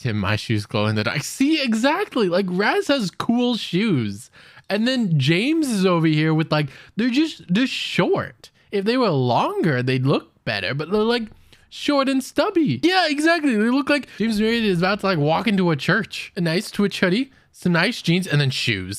Tim, my shoes glow in the dark. See, exactly. Like Raz has cool shoes. And then James is over here with like, they're just, they're short. If they were longer, they'd look better, but they're like short and stubby. Yeah, exactly. They look like James Marriott is about to like walk into a church. A nice Twitch hoodie, some nice jeans, and then shoes.